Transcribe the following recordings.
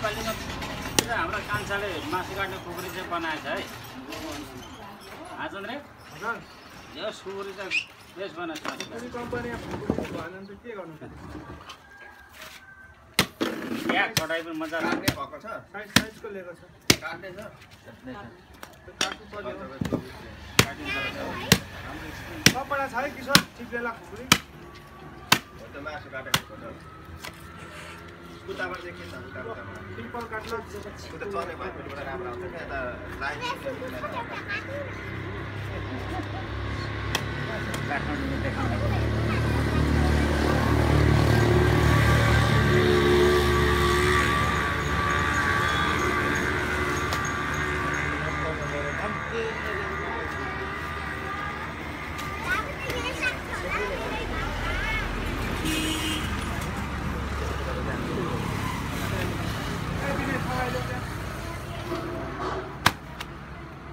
हाम्रो कान्छाले मासु काट्ने खुकुरी चाहिँ बनाएछ है। आचन्द्रे यो सुकुरी त बेस बनाएछ। मासु काट्ने। कम्पनी भएन भने त के गर्नु प्याक चटाइ पनि मजा लाग्छ। काट्ने भएको छ? साइज साइजको लिएको छ। काट्ने कपडा छ है किशोर ठिक बेला खुकुरी। मासु काटेको उताबाट चाहिँ के छ? उता उताबाट सिम्पल काट्ला उता चल्ने भएकोबाट राम्रो आउँछ क्या यता लाइन काठमाडौँमा देखाउने।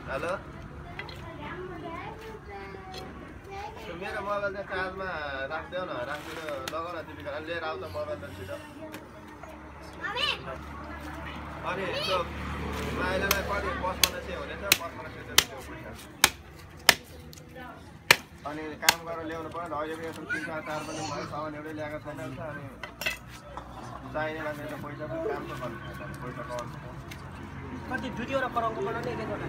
हेलो। मेरो मोबाइल चाहिँ चार्जमा राखिदेऊ न राखिदिनु लगाउ न तिमी लिएर आऊ त मोबाइल त छिटो। अनि त्यो माइलालाई कति पचपन्न सय हुनेछ पचपन्न सय पैसा अनि काम गरेर ल्याउनु पऱ्यो अहिले यसो तिन चार चार पनि भयो सामान एउटै ल्याएको छैन अनि चाहिने मान्छे पैसा पनि काम त गर्नु पैसा कमाउनु कति दुई दुईवटा कराउनु बनाउने एक एकवटा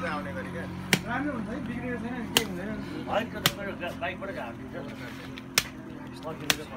राम्रो हुन्छ है बिग्रेको छैन केही हुँदैन। बाइकबाट झारिदिन्छ 何ですか?